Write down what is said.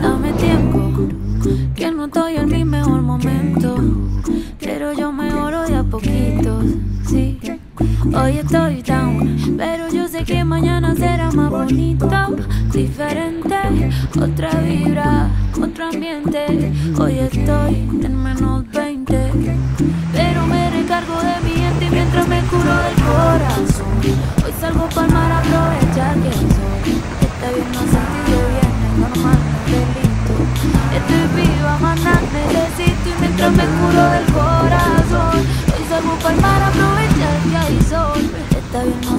Dame tiempo, que no estoy en mi mejor momento. Pero yo mejoro de a poquitos, sí. Hoy estoy down, pero yo sé que mañana será más bonito, diferente, otra vibra, otro ambiente. Hoy estoy en menos 20, pero me recargo de curo del corazón. Hoy salgo para aprovechar que hay sol. Está bien